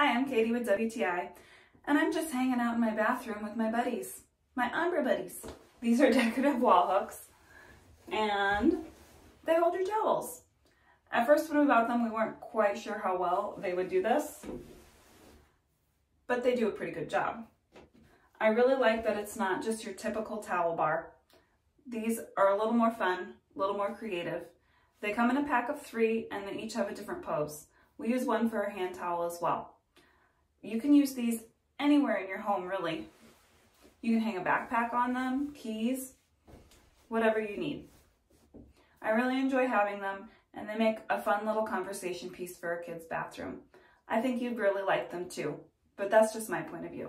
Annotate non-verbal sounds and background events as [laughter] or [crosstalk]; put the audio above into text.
Hi, I'm Katie with WTI, and I'm just hanging out in my bathroom with my buddies, my Umbra buddies. These are [laughs] decorative wall hooks, and they hold your towels. At first when we bought them, we weren't quite sure how well they would do this, but they do a pretty good job. I really like that it's not just your typical towel bar. These are a little more fun, a little more creative. They come in a pack of three and they each have a different pose. We use one for our hand towel as well. You can use these anywhere in your home, really. You can hang a backpack on them, keys, whatever you need. I really enjoy having them and they make a fun little conversation piece for a kid's bathroom. I think you'd really like them too, but that's just my point of view.